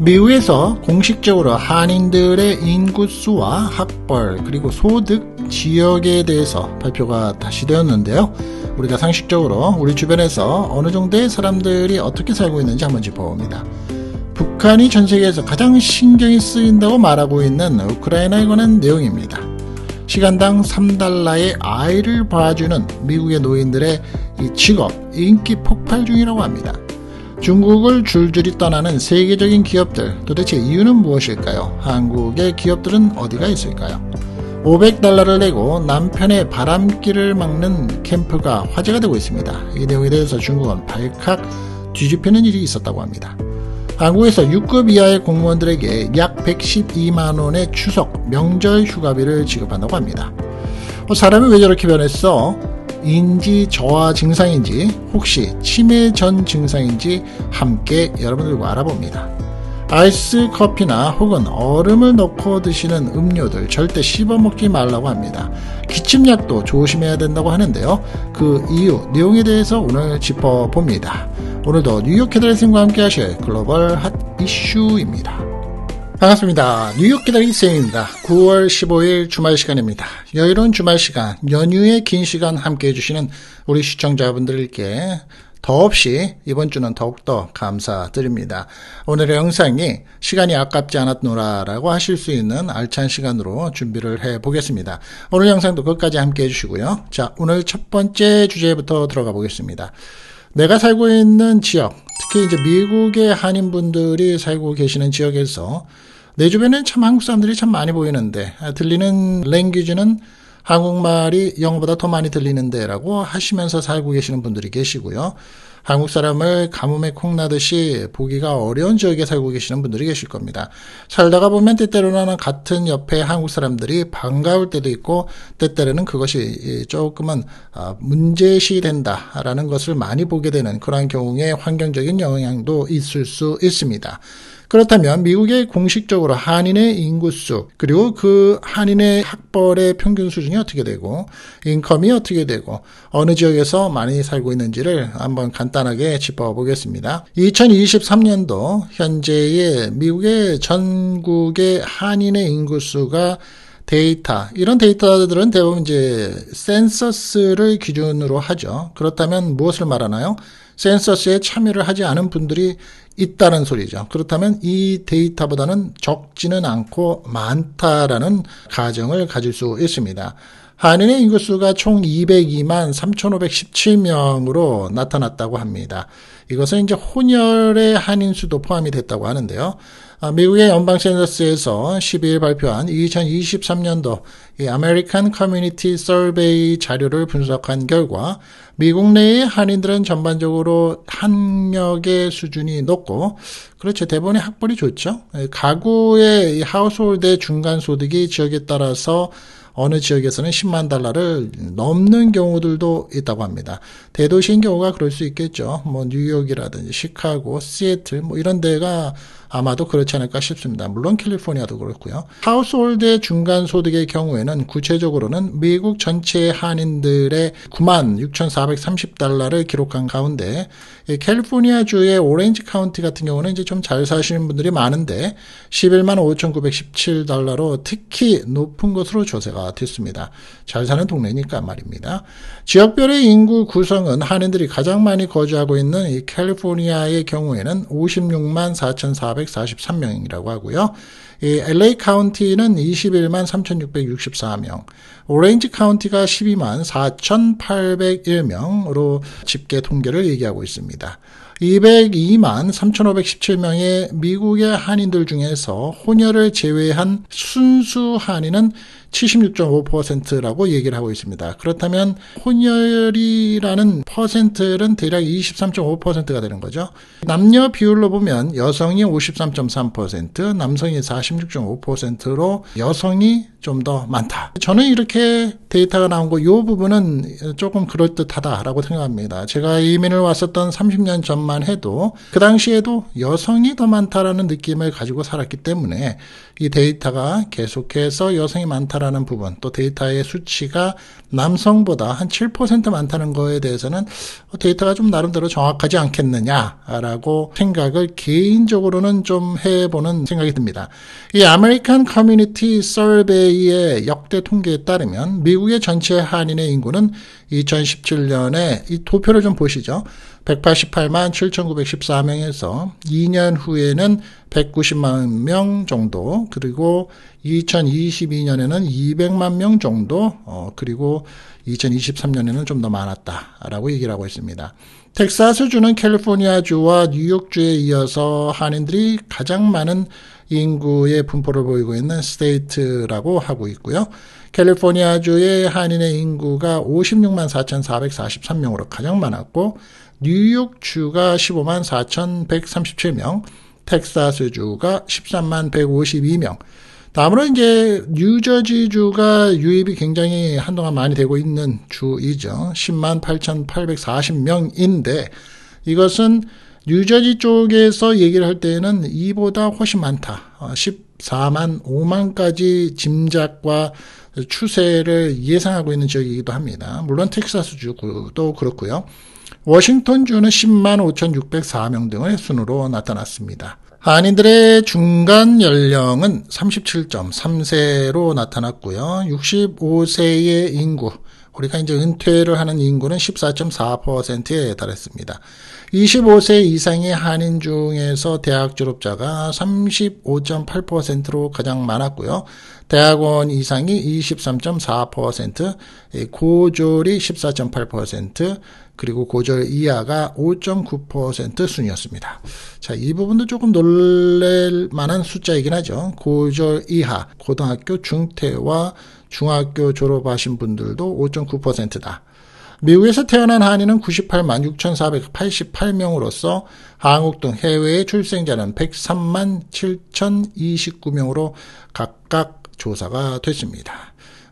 미국에서 공식적으로 한인들의 인구수와 학벌 그리고 소득 지역에 대해서 발표가 다시 되었는데요. 우리가 상식적으로 우리 주변에서 어느 정도의 사람들이 어떻게 살고 있는지 한번 짚어봅니다. 북한이 전 세계에서 가장 신경이 쓰인다고 말하고 있는 우크라이나에 관한 내용입니다. 시간당 3달러의 아이를 봐주는 미국의 노인들의 직업 인기 폭발 중이라고 합니다. 중국을 줄줄이 떠나는 세계적인 기업들 도대체 이유는 무엇일까요? 한국의 기업들은 어디가 있을까요? 500달러를 내고 남편의 바람길을 막는 캠프가 화제가 되고 있습니다. 이 내용에 대해서 중국은 발칵 뒤집히는 일이 있었다고 합니다. 한국에서 6급 이하의 공무원들에게 약 112만 원의 추석 명절 휴가비를 지급한다고 합니다. 어, 사람이 왜 저렇게 변했어? 인지 저하 증상인지 혹시 치매 전 증상인지 함께 여러분들과 알아봅니다. 아이스 커피나 혹은 얼음을 넣고 드시는 음료들 절대 씹어 먹지 말라고 합니다. 기침약도 조심해야 된다고 하는데요. 그 이유, 내용에 대해서 오늘 짚어봅니다. 오늘도 뉴욕 헤드라이팅과 함께 하실 글로벌 핫 이슈입니다. 반갑습니다. 뉴욕 기다리기 쌤입니다. 9월 15일 주말 시간입니다. 여유로운 주말 시간, 연휴의 긴 시간 함께 해주시는 우리 시청자분들께 더없이 이번 주는 더욱더 감사드립니다. 오늘의 영상이 시간이 아깝지 않았노라라고 하실 수 있는 알찬 시간으로 준비를 해 보겠습니다. 오늘 영상도 끝까지 함께 해주시고요. 자, 오늘 첫 번째 주제부터 들어가 보겠습니다. 내가 살고 있는 지역, 특히 이제 미국의 한인분들이 살고 계시는 지역에서 내 주변에는 참 한국 사람들이 참 많이 보이는데 들리는 랭귀지는 한국말이 영어보다 더 많이 들리는데라고 하시면서 살고 계시는 분들이 계시고요. 한국 사람을 가뭄에 콩나듯이 보기가 어려운 지역에 살고 계시는 분들이 계실 겁니다. 살다가 보면 때때로는 같은 옆에 한국 사람들이 반가울 때도 있고 때때로는 그것이 조금은 아, 문제시 된다라는 것을 많이 보게 되는 그러한 경우에 환경적인 영향도 있을 수 있습니다. 그렇다면 미국의 공식적으로 한인의 인구수 그리고 그 한인의 학벌의 평균 수준이 어떻게 되고 인컴이 어떻게 되고 어느 지역에서 많이 살고 있는지를 한번 간 단하게 짚어보겠습니다. 2023년도 현재의 미국의 전국의 한인의 인구수가 데이터 이런 데이터들은 대부분 이제 센서스를 기준으로 하죠. 그렇다면 무엇을 말하나요? 센서스에 참여를 하지 않은 분들이 있다는 소리죠. 그렇다면 이 데이터보다는 적지는 않고 많다라는 가정을 가질 수 있습니다. 한인의 인구수가 총 202만 3,517명으로 나타났다고 합니다. 이것은 이제 혼혈의 한인 수도 포함이 됐다고 하는데요. 아, 미국의 연방 센서스에서 12일 발표한 2023년도 American Community Survey 자료를 분석한 결과 미국 내의 한인들은 전반적으로 학력의 수준이 높고 그렇죠. 대부분의 학벌이 좋죠. 가구의 하우스홀드의 중간 소득이 지역에 따라서 어느 지역에서는 10만 달러를 넘는 경우들도 있다고 합니다. 대도시인 경우가 그럴 수 있겠죠. 뭐 뉴욕이라든지 시카고, 시애틀 뭐 이런 데가 아마도 그렇지 않을까 싶습니다. 물론 캘리포니아도 그렇고요. 하우스홀드의 중간 소득의 경우에는 구체적으로는 미국 전체 한인들의 9만 6,430달러를 기록한 가운데 캘리포니아 주의 오렌지 카운티 같은 경우는 이제 좀 잘 사시는 분들이 많은데 11만 5,917달러로 특히 높은 것으로 조사가 됐습니다. 잘 사는 동네니까 말입니다. 지역별의 인구 구성은 한인들이 가장 많이 거주하고 있는 이 캘리포니아의 경우에는 56만 4,443명이라고 하고요. 이 LA 카운티는 21만 3,664명, 오렌지 카운티가 12만 4,801명으로 집계 통계를 얘기하고 있습니다. 202만 3,517명의 미국의 한인들 중에서 혼혈을 제외한 순수 한인은 76.5%라고 얘기를 하고 있습니다. 그렇다면 혼혈이라는 퍼센트는 대략 23.5%가 되는 거죠. 남녀 비율로 보면 여성이 53.3%, 남성이 46.5%로 여성이 좀 더 많다. 저는 이렇게 데이터가 나온 거, 이 부분은 조금 그럴듯하다라고 생각합니다. 제가 이민을 왔었던 30년 전만 해도 그 당시에도 여성이 더 많다라는 느낌을 가지고 살았기 때문에 이 데이터가 계속해서 여성이 많다라는 부분, 또 데이터의 수치가 남성보다 한 7% 많다는 거에 대해서는 데이터가 좀 나름대로 정확하지 않겠느냐라고 생각을 개인적으로는 좀 해보는 생각이 듭니다. 이 American Community Survey의 역대 통계에 따르면 미국의 전체 한인의 인구는 2017년에 이 도표를 좀 보시죠. 188만 7,914명에서 2년 후에는 190만 명 정도, 그리고 2022년에는 200만 명 정도, 어, 그리고 2023년에는 좀 더 많았다라고 얘기를 하고 있습니다. 텍사스주는 캘리포니아주와 뉴욕주에 이어서 한인들이 가장 많은 인구의 분포를 보이고 있는 state라고 하고 있고요. 캘리포니아주의 한인의 인구가 56만 4,443명으로 가장 많았고 뉴욕주가 15만 4,137명, 텍사스주가 13만 152명. 다음으로 이제 뉴저지주가 유입이 굉장히 한동안 많이 되고 있는 주이죠. 10만 8,840명인데 이것은 뉴저지 쪽에서 얘기를 할 때는 이보다 훨씬 많다. 14만 어, 5만까지 짐작과 추세를 예상하고 있는 지역이기도 합니다. 물론 텍사스주도 그렇고요. 워싱턴주는 10만 5,604명 등의 순으로 나타났습니다. 한인들의 중간 연령은 37.3세로 나타났고요. 65세의 인구, 우리가 이제 은퇴를 하는 인구는 14.4%에 달했습니다. 25세 이상의 한인 중에서 대학 졸업자가 35.8%로 가장 많았고요. 대학원 이상이 23.4%, 고졸이 14.8%, 그리고 고졸 이하가 5.9% 순이었습니다. 자, 이 부분도 조금 놀랄 만한 숫자이긴 하죠. 고졸 이하, 고등학교 중퇴와 중학교 졸업하신 분들도 5.9%다. 미국에서 태어난 한인은 98만 6,488명으로서 한국 등 해외의 출생자는 103만 7,029명으로 각각 조사가 됐습니다.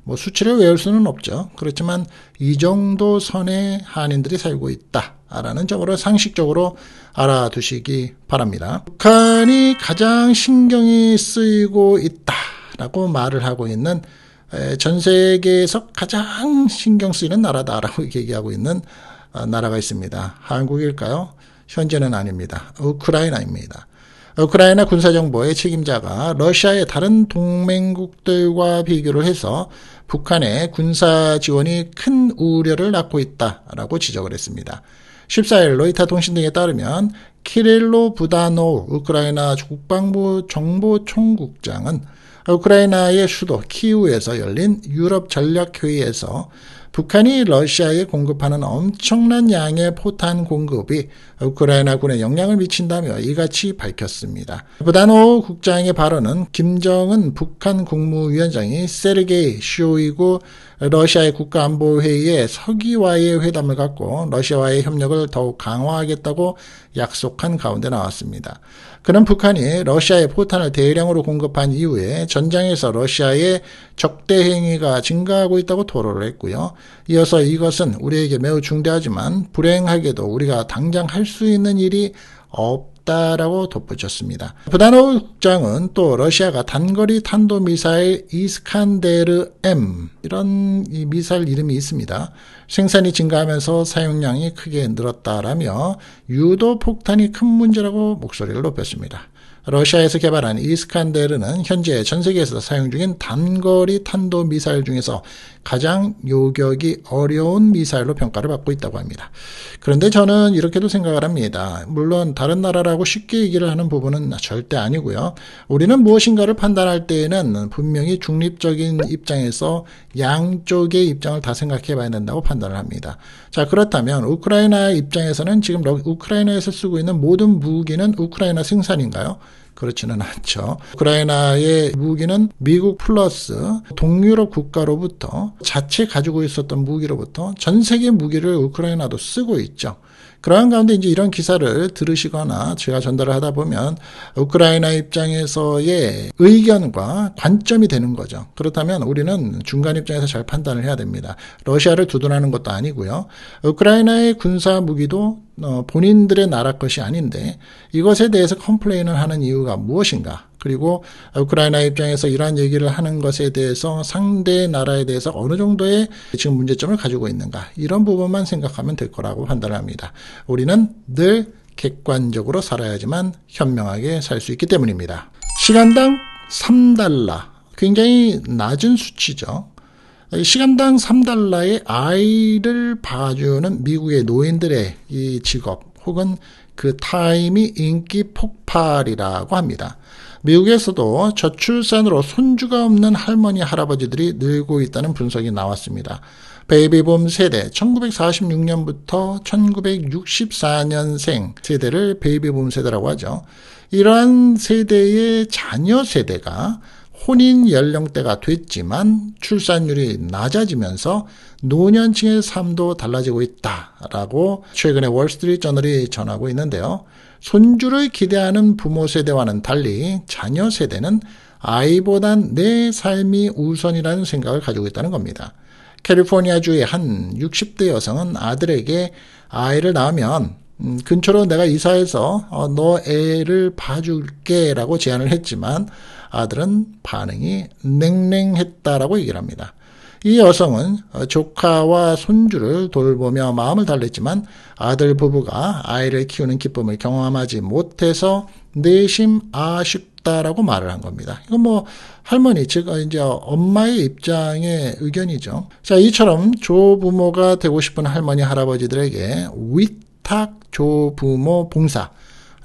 뭐 수치를 외울 수는 없죠. 그렇지만 이 정도 선의 한인들이 살고 있다라는 점으로 상식적으로 알아두시기 바랍니다. 북한이 가장 신경이 쓰이고 있다라고 말을 하고 있는 전 세계에서 가장 신경 쓰이는 나라다라고 얘기하고 있는 어, 나라가 있습니다. 한국일까요? 현재는 아닙니다. 우크라이나입니다. 우크라이나 군사정보의 책임자가 러시아의 다른 동맹국들과 비교를 해서 북한의 군사 지원이 큰 우려를 낳고 있다라고 지적을 했습니다. 14일 로이터 통신 등에 따르면 키릴로 부다노 우크라이나 국방부 정보총국장은 우크라이나의 수도 키우에서 열린 유럽 전략회의에서 북한이 러시아에 공급하는 엄청난 양의 포탄 공급이 우크라이나군에 영향을 미친다며 이같이 밝혔습니다. 부다노 국장의 발언은 김정은 북한 국무위원장이 세르게이 쇼이고 러시아의 국가안보회의에 서기와의 회담을 갖고 러시아와의 협력을 더욱 강화하겠다고 약속한 가운데 나왔습니다. 그는 북한이 러시아에 포탄을 대량으로 공급한 이후에 전장에서 러시아의 적대 행위가 증가하고 있다고 토로를 했고요. 이어서 이것은 우리에게 매우 중대하지만 불행하게도 우리가 당장 할 수 있는 일이 없 있다라고 덧붙였습니다. 부다노 국장은 또 러시아가 단거리 탄도미사일 이스칸데르 M 이런 이 미사일 이름이 있습니다. 생산이 증가하면서 사용량이 크게 늘었다라며 유도 폭탄이 큰 문제라고 목소리를 높였습니다. 러시아에서 개발한 이스칸데르는 현재 전 세계에서 사용 중인 단거리 탄도 미사일 중에서 가장 요격이 어려운 미사일로 평가를 받고 있다고 합니다. 그런데 저는 이렇게도 생각을 합니다. 물론 다른 나라라고 쉽게 얘기를 하는 부분은 절대 아니고요. 우리는 무엇인가를 판단할 때에는 분명히 중립적인 입장에서 양쪽의 입장을 다 생각해 봐야 된다고 판단을 합니다. 자, 그렇다면 우크라이나 입장에서는 지금 우크라이나에서 쓰고 있는 모든 무기는 우크라이나 생산인가요? 그렇지는 않죠. 우크라이나의 무기는 미국 플러스 동유럽 국가로부터 자체 가지고 있었던 무기로부터 전 세계 무기를 우크라이나도 쓰고 있죠. 그러한 가운데 이제 이런 기사를 들으시거나 제가 전달을 하다 보면 우크라이나 입장에서의 의견과 관점이 되는 거죠. 그렇다면 우리는 중간 입장에서 잘 판단을 해야 됩니다. 러시아를 두둔하는 것도 아니고요. 우크라이나의 군사 무기도 어, 본인들의 나라 것이 아닌데 이것에 대해서 컴플레인을 하는 이유가 무엇인가? 그리고 우크라이나 입장에서 이러한 얘기를 하는 것에 대해서 상대 나라에 대해서 어느 정도의 지금 문제점을 가지고 있는가 이런 부분만 생각하면 될 거라고 판단합니다. 우리는 늘 객관적으로 살아야지만 현명하게 살 수 있기 때문입니다. 시간당 3달러 굉장히 낮은 수치죠. 시간당 3달러의 아이를 봐주는 미국의 노인들의 이 직업 혹은 그 타임이 인기 폭발이라고 합니다. 미국에서도 저출산으로 손주가 없는 할머니, 할아버지들이 늘고 있다는 분석이 나왔습니다. 베이비붐 세대 1946년부터 1964년생 세대를 베이비붐 세대라고 하죠. 이러한 세대의 자녀 세대가 혼인 연령대가 됐지만 출산율이 낮아지면서 노년층의 삶도 달라지고 있다라고 최근에 월스트리트 저널이 전하고 있는데요. 손주를 기대하는 부모 세대와는 달리 자녀 세대는 아이보단 내 삶이 우선이라는 생각을 가지고 있다는 겁니다. 캘리포니아주의 한 60대 여성은 아들에게 아이를 낳으면 음, 근처로 내가 이사해서 어, 너 애를 봐줄게 라고 제안을 했지만 아들은 반응이 냉랭했다라고 얘기를 합니다. 이 여성은 조카와 손주를 돌보며 마음을 달랬지만 아들 부부가 아이를 키우는 기쁨을 경험하지 못해서 내심 아쉽다라고 말을 한 겁니다. 이건 뭐 할머니 즉 이제 엄마의 입장의 의견이죠. 자 이처럼 조부모가 되고 싶은 할머니 할아버지들에게 위탁 조부모 봉사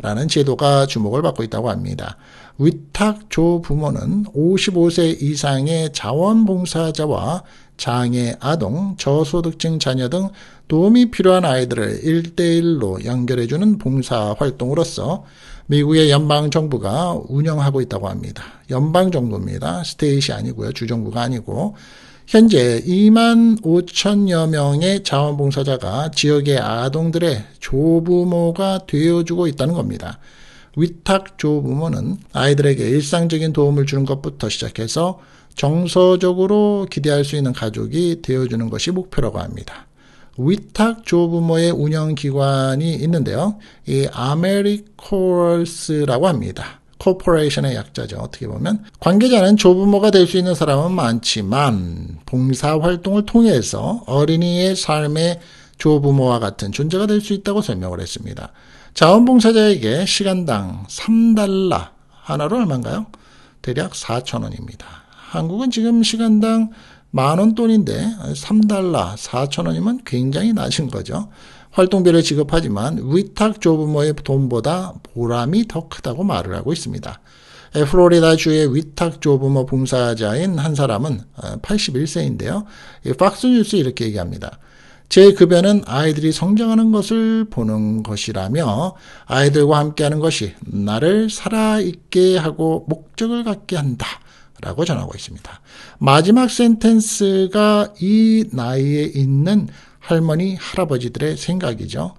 라는 제도가 주목을 받고 있다고 합니다. 위탁 조 부모는 55세 이상의 자원봉사자와 장애 아동, 저소득층 자녀 등 도움이 필요한 아이들을 1대1로 연결해주는 봉사 활동으로서 미국의 연방정부가 운영하고 있다고 합니다. 연방정부입니다. 스테이시 아니고요. 주정부가 아니고. 현재 2만 5천여 명의 자원봉사자가 지역의 아동들의 조부모가 되어주고 있다는 겁니다. 위탁 조부모는 아이들에게 일상적인 도움을 주는 것부터 시작해서 정서적으로 기대할 수 있는 가족이 되어주는 것이 목표라고 합니다. 위탁 조부모의 운영 기관이 있는데요. 이 AmeriCorps라고 합니다. corporation의 약자죠. 어떻게 보면 관계자는 조부모가 될 수 있는 사람은 많지만 봉사 활동을 통해서 어린이의 삶의 조부모와 같은 존재가 될 수 있다고 설명을 했습니다. 자원봉사자에게 시간당 3달러 하나로 얼마인가요? 대략 4천원입니다. 한국은 지금 시간당 만원 돈인데 3달러 4천원이면 굉장히 낮은 거죠. 활동비를 지급하지만 위탁 조부모의 돈보다 보람이 더 크다고 말을 하고 있습니다. 플로리다주의 위탁 조부모 봉사자인 한 사람은 81세인데요. 팍스뉴스 이렇게 얘기합니다. 제 급여는 아이들이 성장하는 것을 보는 것이라며 아이들과 함께하는 것이 나를 살아있게 하고 목적을 갖게 한다. 라고 전하고 있습니다. 마지막 센텐스가 이 나이에 있는 할머니, 할아버지들의 생각이죠.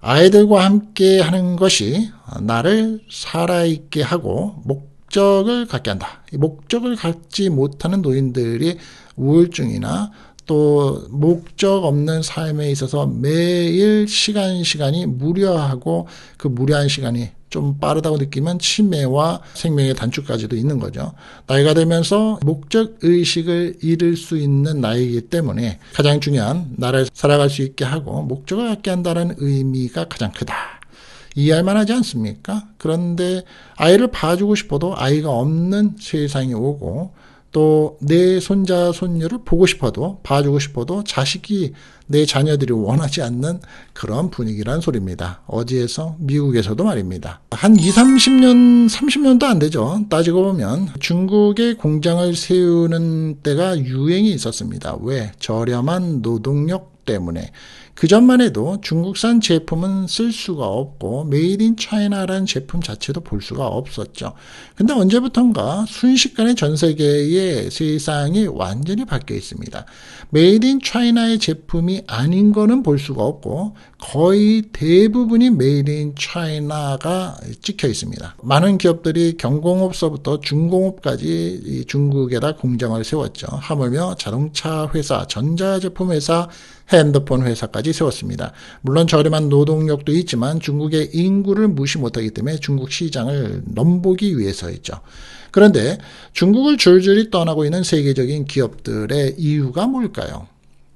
아이들과 함께 하는 것이 나를 살아있게 하고 목적을 갖게 한다. 목적을 갖지 못하는 노인들이 우울증이나 또 목적 없는 삶에 있어서 매일 시간 시간이 무료하고 그 무료한 시간이 좀 빠르다고 느끼면 치매와 생명의 단축까지도 있는 거죠. 나이가 되면서 목적 의식을 잃을 수 있는 나이이기 때문에 가장 중요한 나를 살아갈 수 있게 하고 목적을 갖게 한다는 의미가 가장 크다. 이해할 만하지 않습니까? 그런데 아이를 봐주고 싶어도 아이가 없는 세상이 오고 또 내 손자 손녀를 보고 싶어도 봐주고 싶어도 자식이 내 자녀들이 원하지 않는 그런 분위기란 소리입니다. 어디에서 미국에서도 말입니다. 한 2, 30년, 30년도 안 되죠. 따지고 보면 중국에 공장을 세우는 때가 유행이 있었습니다. 왜? 저렴한 노동력 때문에 그 전만 해도 중국산 제품은 쓸 수가 없고 made in China라는 제품 자체도 볼 수가 없었죠. 근데 언제부턴가 순식간에 전 세계의 세상이 완전히 바뀌어 있습니다. made in China의 제품이 아닌 거는 볼 수가 없고 거의 대부분이 made in China가 찍혀 있습니다. 많은 기업들이 경공업서부터 중공업까지 중국에다 공장을 세웠죠. 하물며 자동차 회사, 전자제품 회사, 핸드폰 회사까지 세웠습니다. 물론 저렴한 노동력도 있지만 중국의 인구를 무시 못하기 때문에 중국 시장을 넘보기 위해서였죠. 그런데 중국을 줄줄이 떠나고 있는 세계적인 기업들의 이유가 뭘까요?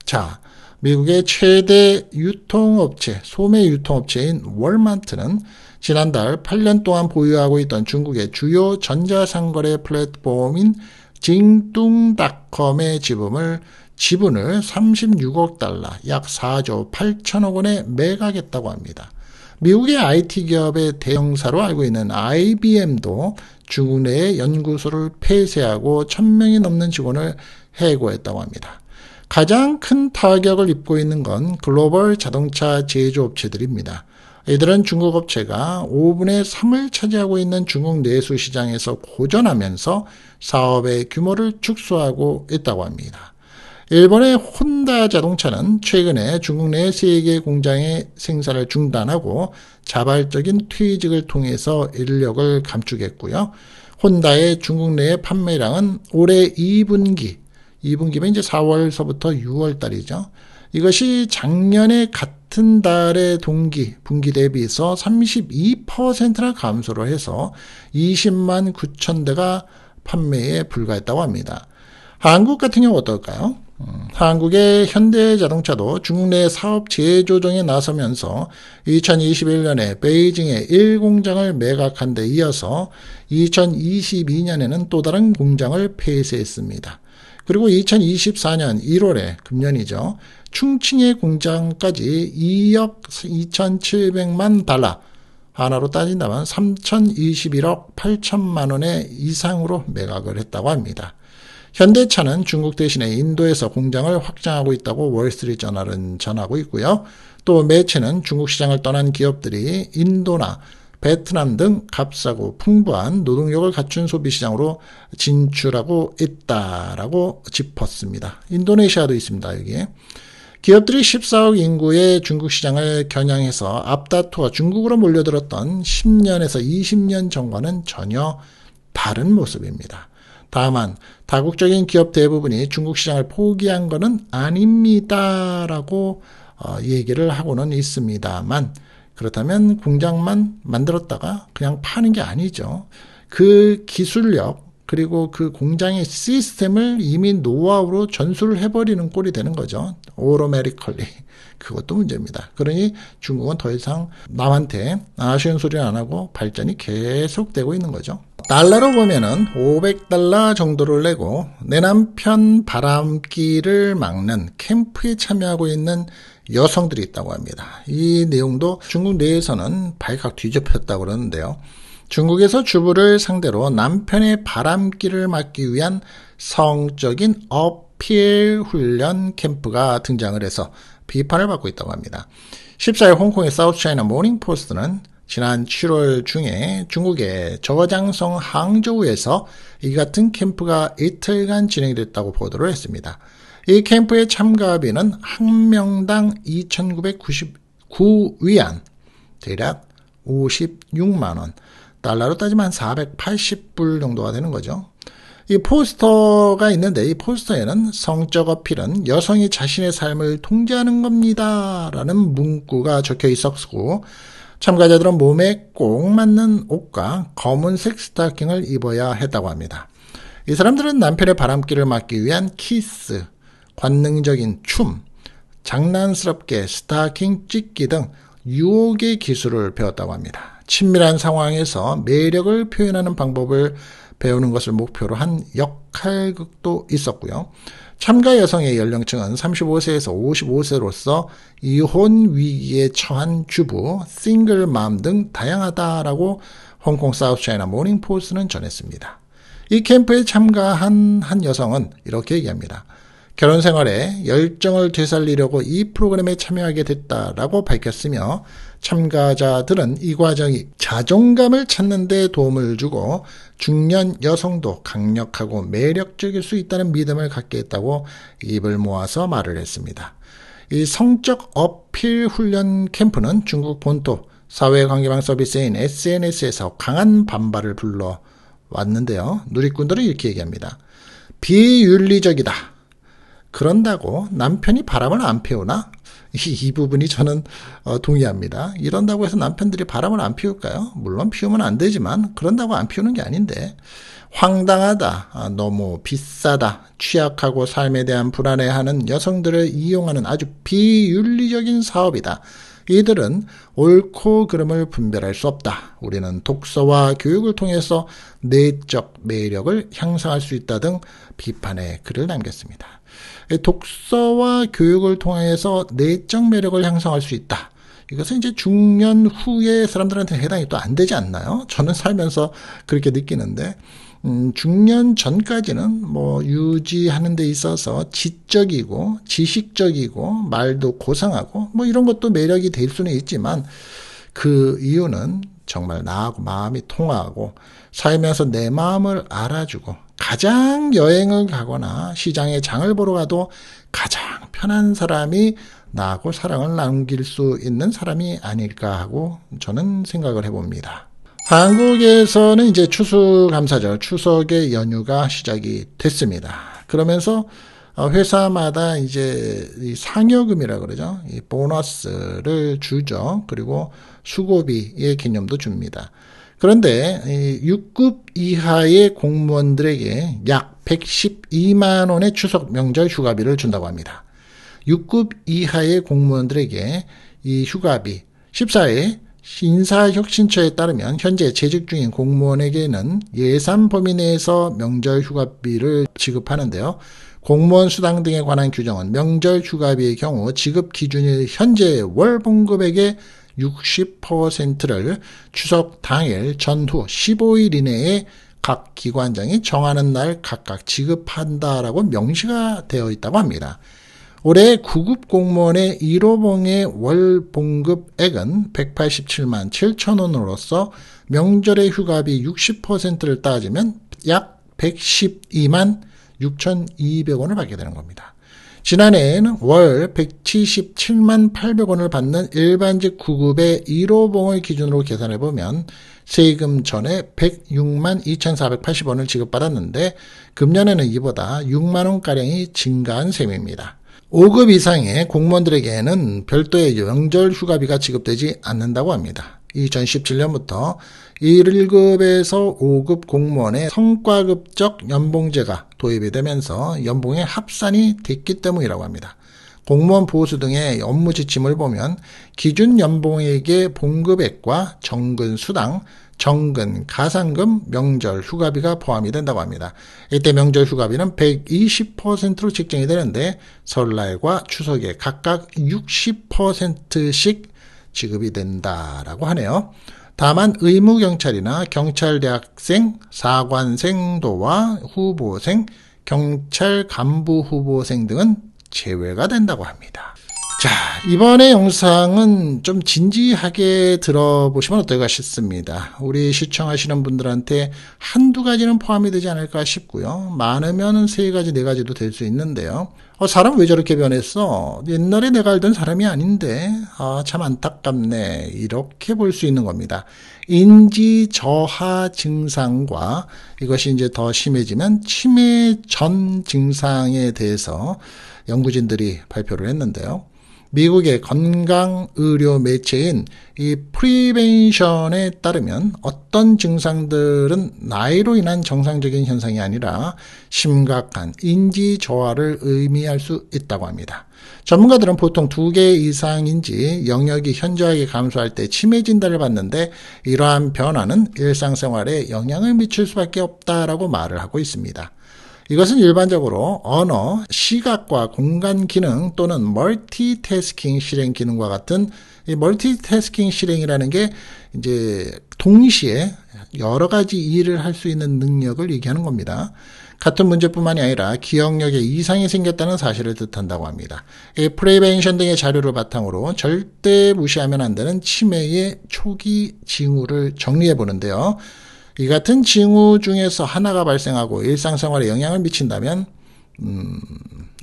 자, 미국의 최대 유통업체, 소매 유통업체인 월마트는 지난달 8년 동안 보유하고 있던 중국의 주요 전자상거래 플랫폼인 징뚱닷컴의 지분을 지분을 36억 달러, 약 4조 8천억 원에 매각했다고 합니다. 미국의 IT 기업의 대형사로 알고 있는 IBM도 중국 내에 연구소를 폐쇄하고 1000명이 넘는 직원을 해고했다고 합니다. 가장 큰 타격을 입고 있는 건 글로벌 자동차 제조업체들입니다. 이들은 중국 업체가 5분의 3을 차지하고 있는 중국 내수 시장에서 고전하면서 사업의 규모를 축소하고 있다고 합니다. 일본의 혼다 자동차는 최근에 중국 내 세계 공장의 생산을 중단하고 자발적인 퇴직을 통해서 인력을 감축했고요. 혼다의 중국 내 판매량은 올해 2분기, 2분기면 이제 4월서부터 6월 달이죠. 이것이 작년의 같은 달의 동기, 분기 대비해서 32%나 감소를 해서 20만 9천 대가 판매에 불과했다고 합니다. 한국 같은 경우 어떨까요? 음, 한국의 현대자동차도 중국 내 사업 재조정에 나서면서 2021년에 베이징에 1공장을 매각한 데 이어서 2022년에는 또 다른 공장을 폐쇄했습니다. 그리고 2024년 1월에 금년이죠. 충칭의 공장까지 2억 2,700만 달러 하나로 따진다면 3,021억 8천만 원의 이상으로 매각을 했다고 합니다. 현대차는 중국 대신에 인도에서 공장을 확장하고 있다고 월스트리트저널은 전하고 있고요. 또 매체는 중국 시장을 떠난 기업들이 인도나 베트남 등 값싸고 풍부한 노동력을 갖춘 소비 시장으로 진출하고 있다라고 짚었습니다. 인도네시아도 있습니다. 여기에. 기업들이 14억 인구의 중국 시장을 겨냥해서 앞다투어 중국으로 몰려들었던 10년에서 20년 전과는 전혀 다른 모습입니다. 다만 다국적인 기업 대부분이 중국 시장을 포기한 것은 아닙니다라고 어, 얘기를 하고는 있습니다만 그렇다면 공장만 만들었다가 그냥 파는 게 아니죠. 그 기술력 그리고 그 공장의 시스템을 이미 노하우로 전수를 해버리는 꼴이 되는 거죠. 오로메리컬리. 그것도 문제입니다. 그러니 중국은 더 이상 남한테 아쉬운 소리 안 하고 발전이 계속되고 있는 거죠. 달러로 보면은 500달러 정도를 내고 내 남편 바람기를 막는 캠프에 참여하고 있는 여성들이 있다고 합니다. 이 내용도 중국 내에서는 발칵 뒤집혔다고 그러는데요. 중국에서 주부를 상대로 남편의 바람기를 막기 위한 성적인 어 필 훈련 캠프가 등장을 해서 비판을 받고 있다고 합니다. 14일 홍콩의 사우스차이나 모닝포스트는 지난 7월 중에 중국의 저장성 항저우에서 이 같은 캠프가 이틀간 진행됐다고 보도를 했습니다. 이 캠프의 참가비는 한 명당 2,999위안, 대략 56만원, 달러로 따지면 480불 정도가 되는 거죠. 이 포스터가 있는데 이 포스터에는 성적 어필은 여성이 자신의 삶을 통제하는 겁니다. 라는 문구가 적혀 있었고 참가자들은 몸에 꼭 맞는 옷과 검은색 스타킹을 입어야 했다고 합니다. 이 사람들은 남편의 바람기를 막기 위한 키스, 관능적인 춤, 장난스럽게 스타킹 찢기 등 유혹의 기술을 배웠다고 합니다. 친밀한 상황에서 매력을 표현하는 방법을 배우는 것을 목표로 한 역할극도 있었고요. 참가 여성의 연령층은 35세에서 55세로서 이혼 위기에 처한 주부, 싱글맘 등 다양하다라고 홍콩 사우스차이나 모닝포스는 전했습니다. 이 캠프에 참가한 한 여성은 이렇게 얘기합니다. 결혼 생활에 열정을 되살리려고 이 프로그램에 참여하게 됐다라고 밝혔으며 참가자들은 이 과정이 자존감을 찾는 데 도움을 주고 중년 여성도 강력하고 매력적일 수 있다는 믿음을 갖게 했다고 입을 모아서 말을 했습니다. 이 성적 어필 훈련 캠프는 중국 본토 사회관계망 서비스인 SNS에서 강한 반발을 불러 왔는데요. 누리꾼들은 이렇게 얘기합니다. 비윤리적이다. 그런다고 남편이 바람을 안 피우나? 이, 이 부분이 저는 어, 동의합니다. 이런다고 해서 남편들이 바람을 안 피울까요? 물론 피우면 안 되지만 그런다고 안 피우는 게 아닌데 황당하다, 아, 너무 비싸다, 취약하고 삶에 대한 불안해하는 여성들을 이용하는 아주 비윤리적인 사업이다. 이들은 옳고 그름을 분별할 수 없다. 우리는 독서와 교육을 통해서 내적 매력을 향상할 수 있다 등 비판의 글을 남겼습니다. 독서와 교육을 통해서 내적 매력을 향상할 수 있다. 이것은 이제 중년 후에 사람들한테 해당이 또 안 되지 않나요? 저는 살면서 그렇게 느끼는데, 음, 중년 전까지는 뭐 유지하는 데 있어서 지적이고 지식적이고 말도 고상하고 뭐 이런 것도 매력이 될 수는 있지만 그 이유는 정말 나하고 마음이 통하고 살면서 내 마음을 알아주고 가장 여행을 가거나 시장에 장을 보러 가도 가장 편한 사람이 나하고 사랑을 남길 수 있는 사람이 아닐까 하고 저는 생각을 해봅니다. 한국에서는 이제 추수감사절, 추석의 연휴가 시작이 됐습니다. 그러면서 어, 회사마다 이제 상여금이라 그러죠. 이 보너스를 주죠. 그리고 수고비의 개념도 줍니다. 그런데 6급 이하의 공무원들에게 약 112만 원의 추석 명절 휴가비를 준다고 합니다. 6급 이하의 공무원들에게 이 휴가비 14회 신사혁신처에 따르면 현재 재직 중인 공무원에게는 예산 범위 내에서 명절 휴가비를 지급하는데요. 공무원 수당 등에 관한 규정은 명절 휴가비의 경우 지급 기준이 현재 월 봉급액의 60%를 추석 당일 전후 15일 이내에 각 기관장이 정하는 날 각각 지급한다라고 명시가 되어 있다고 합니다. 올해 9급 공무원의 1호봉의 월 봉급액은 187만 7천 원으로서 명절의 휴가비 60%를 따지면 약 112만 6,200원을 받게 되는 겁니다. 지난해에는 월 177만 800원을 받는 일반직 9급의 1호봉을 기준으로 계산해 보면 세금 전에 106만 2,480원을 지급받았는데 금년에는 이보다 6만 원가량이 증가한 셈입니다. 5급 이상의 공무원들에게는 별도의 명절 휴가비가 지급되지 않는다고 합니다. 2017년부터 1급에서 5급 공무원의 성과급적 연봉제가 도입이 되면서 연봉의 합산이 됐기 때문이라고 합니다. 공무원 보수 등의 업무 지침을 보면 기준 연봉액의 봉급액과 정근 수당, 정근, 가상금, 명절 휴가비가 포함이 된다고 합니다. 이때 명절 휴가비는 120%로 책정이 되는데 설날과 추석에 각각 60%씩 지급이 된다라고 하네요. 다만 의무경찰이나 경찰대학생, 사관생도와 후보생, 경찰 간부 후보생 등은 제외가 된다고 합니다. 자, 이번에 영상은 좀 진지하게 들어보시면 어떨까 싶습니다. 우리 시청하시는 분들한테 한두 가지는 포함이 되지 않을까 싶고요. 많으면 세 가지, 네 가지도 될 수 있는데요. 어, 사람 왜 저렇게 변했어? 옛날에 내가 알던 사람이 아닌데, 아, 참 안타깝네. 이렇게 볼 수 있는 겁니다. 인지 저하 증상과 이것이 이제 더 심해지면 치매 전 증상에 대해서 연구진들이 발표를 했는데요. 미국의 건강의료 매체인 이 Prevention에 따르면 어떤 증상들은 나이로 인한 정상적인 현상이 아니라 심각한 인지 저하를 의미할 수 있다고 합니다. 전문가들은 보통 두 개 이상인지 영역이 현저하게 감소할 때 치매 진단을 받는데 이러한 변화는 일상생활에 영향을 미칠 수밖에 없다라고 말을 하고 있습니다. 이것은 일반적으로 언어, 시각과 공간 기능 또는 멀티태스킹 실행 기능과 같은 이 멀티태스킹 실행이라는 게 이제 동시에 여러 가지 일을 할 수 있는 능력을 얘기하는 겁니다. 같은 문제뿐만이 아니라 기억력에 이상이 생겼다는 사실을 뜻한다고 합니다. 프레벤션 등의 자료를 바탕으로 절대 무시하면 안 되는 치매의 초기 징후를 정리해 보는데요. 이 같은 징후 중에서 하나가 발생하고 일상생활에 영향을 미친다면 음,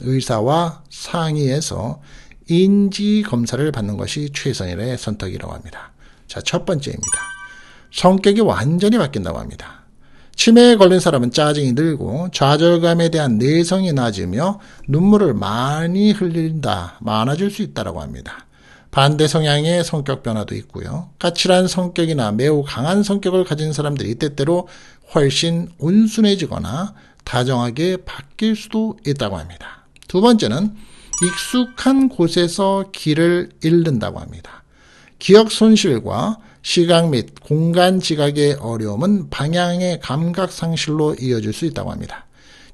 의사와 상의해서 인지 검사를 받는 것이 최선의 선택이라고 합니다. 자, 첫 번째입니다. 성격이 완전히 바뀐다고 합니다. 치매에 걸린 사람은 짜증이 늘고 좌절감에 대한 내성이 낮으며 눈물을 많이 흘린다, 많아질 수 있다고 합니다. 반대 성향의 성격 변화도 있고요. 까칠한 성격이나 매우 강한 성격을 가진 사람들이 때때로 훨씬 온순해지거나 다정하게 바뀔 수도 있다고 합니다. 두 번째는 익숙한 곳에서 길을 잃는다고 합니다. 기억 손실과 시각 및 공간 지각의 어려움은 방향의 감각 상실로 이어질 수 있다고 합니다.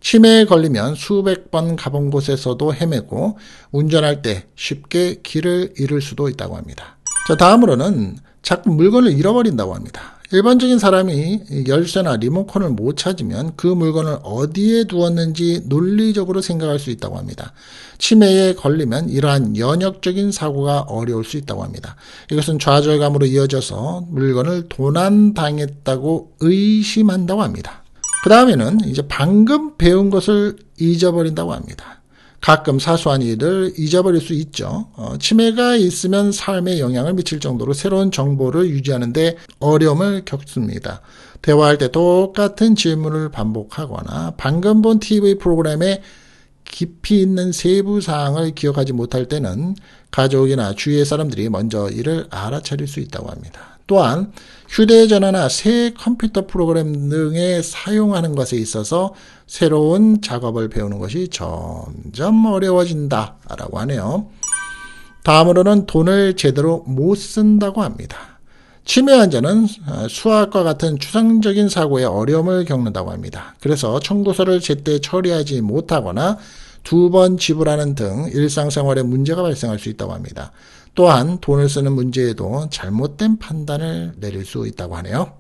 치매에 걸리면 수백 번 가본 곳에서도 헤매고 운전할 때 쉽게 길을 잃을 수도 있다고 합니다. 자, 다음으로는 자꾸 물건을 잃어버린다고 합니다. 일반적인 사람이 열쇠나 리모컨을 못 찾으면 그 물건을 어디에 두었는지 논리적으로 생각할 수 있다고 합니다. 치매에 걸리면 이러한 연역적인 사고가 어려울 수 있다고 합니다. 이것은 좌절감으로 이어져서 물건을 도난당했다고 의심한다고 합니다. 그 다음에는 이제 방금 배운 것을 잊어버린다고 합니다. 가끔 사소한 일을 잊어버릴 수 있죠. 어, 치매가 있으면 삶에 영향을 미칠 정도로 새로운 정보를 유지하는데 어려움을 겪습니다. 대화할 때 똑같은 질문을 반복하거나 방금 본 TV 프로그램에 깊이 있는 세부 사항을 기억하지 못할 때는 가족이나 주위의 사람들이 먼저 이를 알아차릴 수 있다고 합니다. 또한 휴대전화나 새 컴퓨터 프로그램 등에 사용하는 것에 있어서 새로운 작업을 배우는 것이 점점 어려워진다 라고 하네요. 다음으로는 돈을 제대로 못 쓴다고 합니다. 치매 환자는 수학과 같은 추상적인 사고에 어려움을 겪는다고 합니다. 그래서 청구서를 제때 처리하지 못하거나 두 번 지불하는 등 일상생활에 문제가 발생할 수 있다고 합니다. 또한 돈을 쓰는 문제에도 잘못된 판단을 내릴 수 있다고 하네요.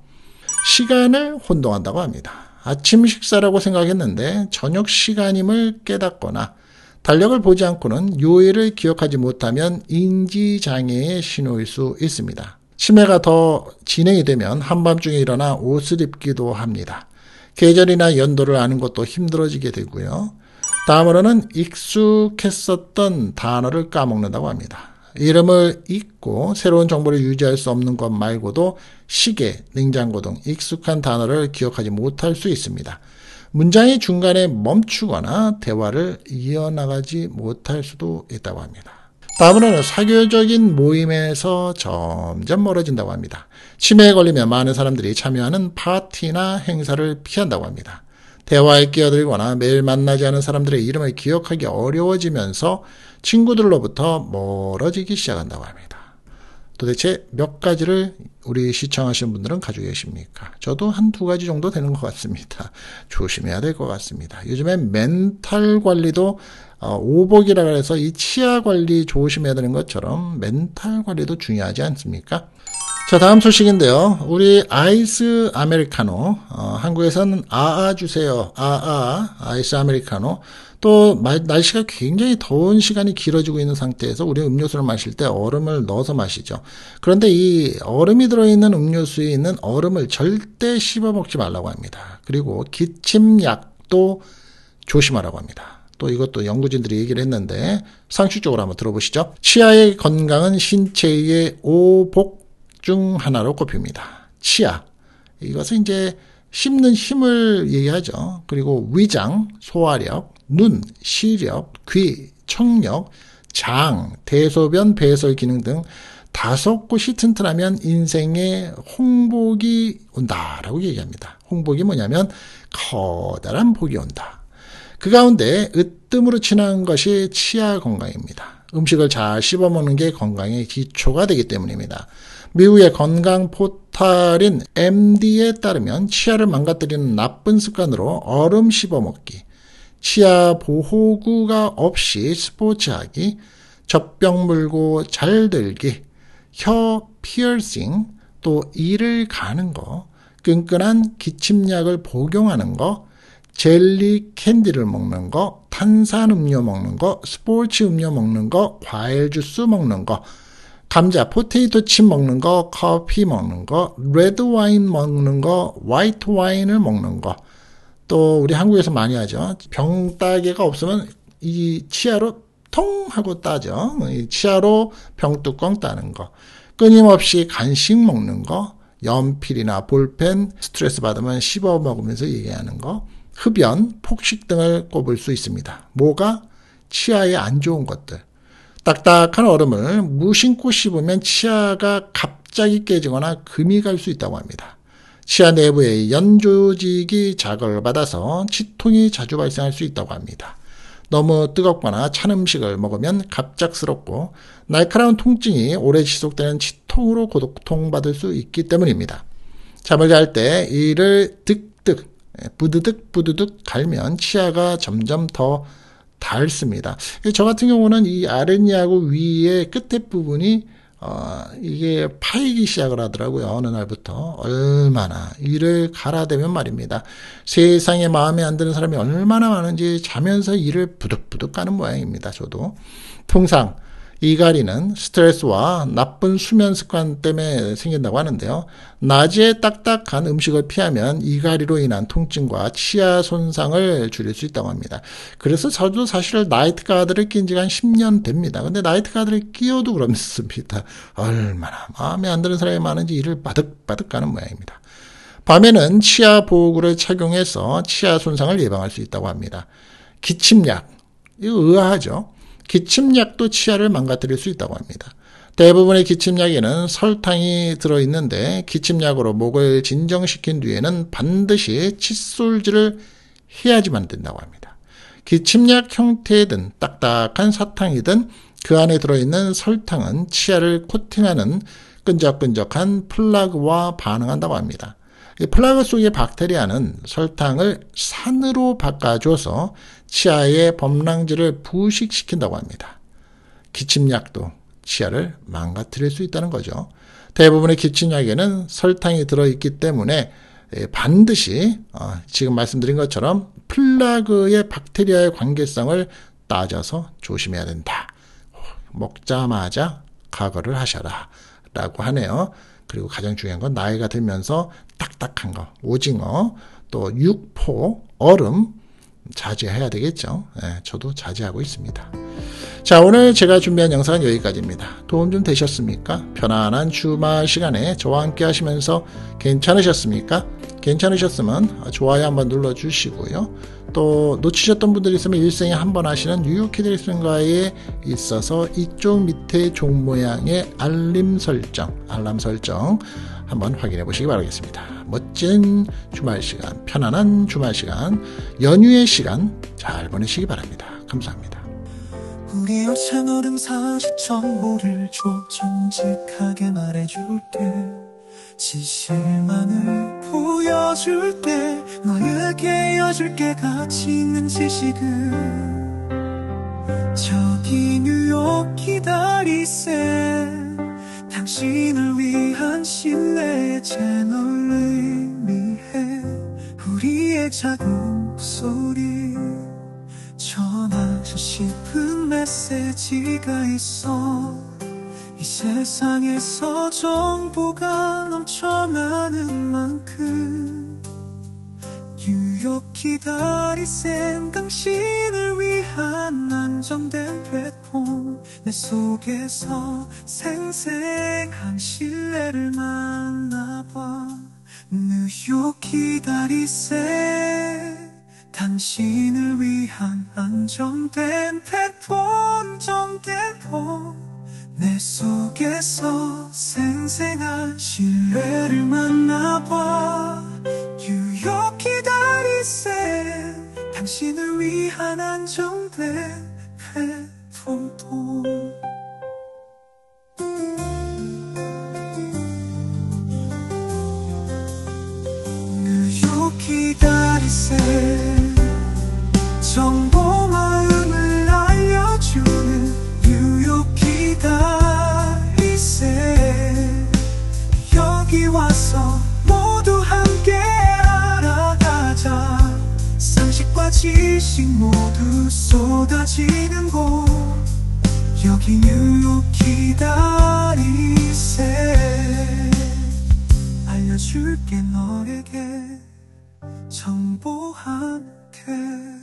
시간을 혼동한다고 합니다. 아침 식사라고 생각했는데 저녁 시간임을 깨닫거나 달력을 보지 않고는 요일을 기억하지 못하면 인지장애의 신호일 수 있습니다. 치매가 더 진행이 되면 한밤중에 일어나 옷을 입기도 합니다. 계절이나 연도를 아는 것도 힘들어지게 되고요. 다음으로는 익숙했었던 단어를 까먹는다고 합니다. 이름을 잊고 새로운 정보를 유지할 수 없는 것 말고도 시계, 냉장고 등 익숙한 단어를 기억하지 못할 수 있습니다. 문장의 중간에 멈추거나 대화를 이어나가지 못할 수도 있다고 합니다. 다음으로는 사교적인 모임에서 점점 멀어진다고 합니다. 치매에 걸리면 많은 사람들이 참여하는 파티나 행사를 피한다고 합니다. 대화에 끼어들거나 매일 만나지 않은 사람들의 이름을 기억하기 어려워지면서 친구들로부터 멀어지기 시작한다고 합니다. 도대체 몇 가지를 우리 시청하시는 분들은 가지고 계십니까? 저도 한 두 가지 정도 되는 것 같습니다. 조심해야 될 것 같습니다. 요즘엔 멘탈 관리도 어, 오복이라 해서 이 치아 관리 조심해야 되는 것처럼 멘탈 관리도 중요하지 않습니까? 자, 다음 소식인데요. 우리 아이스 아메리카노, 어, 한국에서는 아아 주세요. 아아, 아이스 아메리카노. 또 날씨가 굉장히 더운 시간이 길어지고 있는 상태에서 우리 음료수를 마실 때 얼음을 넣어서 마시죠. 그런데 이 얼음이 들어있는 음료수에 있는 얼음을 절대 씹어 먹지 말라고 합니다. 그리고 기침약도 조심하라고 합니다. 또 이것도 연구진들이 얘기를 했는데 상식적으로 한번 들어보시죠. 치아의 건강은 신체의 오복 중 하나로 꼽힙니다. 치아. 이것은 이제 씹는 힘을 얘기하죠. 그리고 위장, 소화력, 눈, 시력, 귀, 청력, 장, 대소변, 배설 기능 등 다섯 곳이 튼튼하면 인생에 홍복이 온다라고 얘기합니다. 홍복이 뭐냐면 커다란 복이 온다. 그 가운데 으뜸으로 친한 것이 치아 건강입니다. 음식을 잘 씹어 먹는 게 건강의 기초가 되기 때문입니다. 미국의 건강 포탈인 MD에 따르면 치아를 망가뜨리는 나쁜 습관으로 얼음 씹어 먹기, 치아 보호구가 없이 스포츠하기, 젖병 물고 잘 들기, 혀 피어싱, 또 이를 가는 거, 끈끈한 기침약을 복용하는 거, 젤리 캔디를 먹는 거, 탄산 음료 먹는 거, 스포츠 음료 먹는 거, 과일 주스 먹는 거, 감자, 포테이토 칩 먹는 거, 커피 먹는 거, 레드 와인 먹는 거, 화이트 와인을 먹는 거. 또 우리 한국에서 많이 하죠. 병 따개가 없으면 이 치아로 통 하고 따죠. 이 치아로 병뚜껑 따는 거. 끊임없이 간식 먹는 거, 연필이나 볼펜 스트레스 받으면 씹어 먹으면서 얘기하는 거, 흡연, 폭식 등을 꼽을 수 있습니다. 뭐가 치아에 안 좋은 것들. 딱딱한 얼음을 무심코 씹으면 치아가 갑자기 깨지거나 금이 갈 수 있다고 합니다. 치아 내부의 연조직이 자극을 받아서 치통이 자주 발생할 수 있다고 합니다. 너무 뜨겁거나 찬 음식을 먹으면 갑작스럽고 날카로운 통증이 오래 지속되는 치통으로 고통받을 수 있기 때문입니다. 잠을 잘 때 이를 득득, 부드득 부드득 갈면 치아가 점점 더 닳습니다. 저 같은 경우는 이 아랫니하고 위의 끝에 부분이 어, 이게 파이기 시작을 하더라고요. 어느 날부터. 얼마나. 이를 갈아대면 말입니다. 세상에 마음에 안 드는 사람이 얼마나 많은지 자면서 이를 부득부득 가는 모양입니다. 저도. 통상 이갈이는 스트레스와 나쁜 수면 습관 때문에 생긴다고 하는데요. 낮에 딱딱한 음식을 피하면 이갈이로 인한 통증과 치아 손상을 줄일 수 있다고 합니다. 그래서 저도 사실 나이트 가드를 낀 지가 한 10년 됩니다. 근데 나이트 가드를 끼워도 그렇습니다. 얼마나 마음에 안 드는 사람이 많은지 이를 바득바득 가는 모양입니다. 밤에는 치아 보호구를 착용해서 치아 손상을 예방할 수 있다고 합니다. 기침약, 이거 의아하죠? 기침약도 치아를 망가뜨릴 수 있다고 합니다. 대부분의 기침약에는 설탕이 들어있는데 기침약으로 목을 진정시킨 뒤에는 반드시 칫솔질을 해야지만 된다고 합니다. 기침약 형태든 딱딱한 사탕이든 그 안에 들어있는 설탕은 치아를 코팅하는 끈적끈적한 플라그와 반응한다고 합니다. 이 플라그 속의 박테리아는 설탕을 산으로 바꿔줘서 치아의 범랑질을 부식시킨다고 합니다. 기침약도 치아를 망가뜨릴 수 있다는 거죠. 대부분의 기침약에는 설탕이 들어있기 때문에 반드시 어, 지금 말씀드린 것처럼 플라그의 박테리아의 관계성을 따져서 조심해야 된다. 먹자마자 각오를 하셔라. 라고 하네요. 그리고 가장 중요한 건 나이가 들면서 딱딱한 거, 오징어, 또 육포, 얼음, 자제해야 되겠죠. 네, 저도 자제하고 있습니다. 자, 오늘 제가 준비한 영상은 여기까지입니다. 도움 좀 되셨습니까? 편안한 주말 시간에 저와 함께 하시면서 괜찮으셨습니까? 괜찮으셨으면 좋아요 한번 눌러주시고요. 또 놓치셨던 분들이 있으면 일생에 한 번 하시는 뉴욕 키드리슨과에 있어서 이쪽 밑에 종 모양의 알림 설정, 알람 설정 한번 확인해 보시기 바라겠습니다. 멋진 주말 시간, 편안한 주말 시간, 연휴의 시간 잘 보내시기 바랍니다. 감사합니다. 우리 채널은 사실 정보를 줘 정직하게 말해줄게. 지실만을 보여줄 때 너에게 여줄게. 가치 있는 지식은 저기 뉴욕 기다리세 당신을 위한 신뢰의 채널을 의미해 우리의 작은 소리. 전하고 싶은 메시지가 있어. 이 세상에서 정보가 넘쳐나는 만큼 뉴욕 기다리센 당신을 위한 안정된 플랫폼 내 속에서 생생한 신뢰를 만나봐. 뉴욕 기다리세 당신을 위한 안정된 플랫폼 정대포 내 속에서 생생한 신뢰를 만나봐. 기 다리세 당신을 위한 안정된 플랫폼 빛이 모두 쏟아지는 곳. 여기 뉴욕 기다리세. 알려줄게 너에게 정보 한테